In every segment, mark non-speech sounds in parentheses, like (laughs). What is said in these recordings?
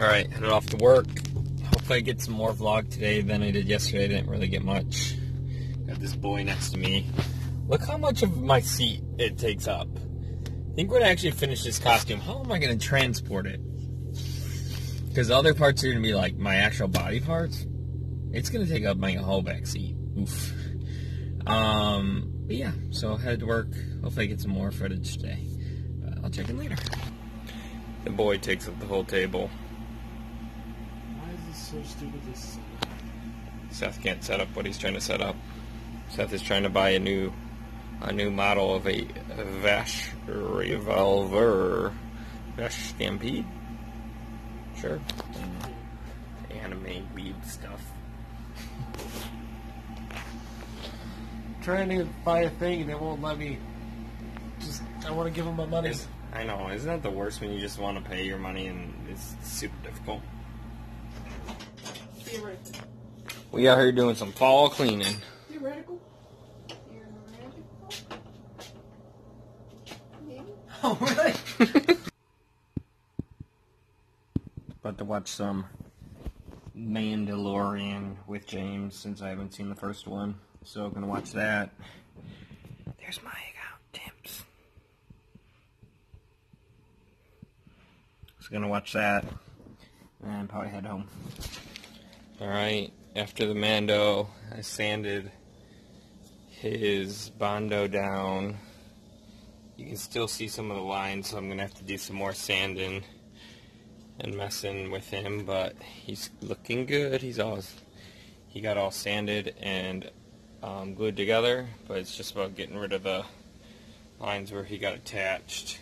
Alright, headed off to work. Hopefully I get some more vlog today than I did yesterday. I didn't really get much. Got this boy next to me. Look how much of my seat it takes up. I think when I actually finish this costume, how am I going to transport it? Because other parts are going to be like my actual body parts. It's going to take up my whole back seat. Oof. Um, but yeah, so headed to work. Hopefully I get some more footage today. But I'll check in later. The boy takes up the whole table. Is so stupid? This Seth can't set up what he's trying to set up. Seth is trying to buy a new a new model of a Vash revolver. Vash Stampede? Sure. Anime weed stuff. trying to buy a thing and they won't let me. Just I want to give them my money. Is- I know, isn't that the worst when you just want to pay your money and it's super difficult? Theoretical. We out here doing some fall cleaning. Theoretical. Theoretical. Oh really? (laughs) About to watch some Mandalorian with James since I haven't seen the first one. So gonna watch that. There's my account, Timps. So gonna watch that and probably head home. Alright, after the Mando, I sanded his Bondo down. You can still see some of the lines, so I'm gonna have to do some more sanding and messing with him, but he's looking good. He's all he got all sanded and um, glued together, but it's just about getting rid of the lines where he got attached.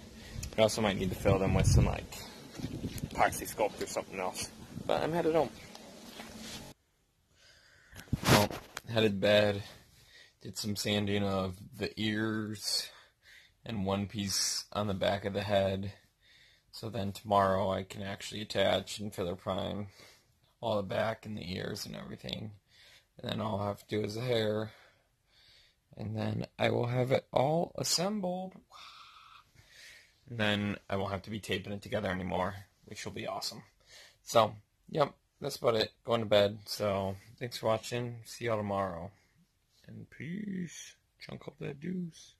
I also might need to fill them with some like epoxy sculpt or something else. But I'm headed home. Headed bed. Did some sanding of the ears and one piece on the back of the head. So then tomorrow I can actually attach and filler prime all the back and the ears and everything. And then all I have to do is the hair. And then I will have it all assembled. And then I won't have to be taping it together anymore, which will be awesome. So, yep, that's about it. Going to bed. So, thanks for watching. See y'all tomorrow. And peace. Chunk up that deuce.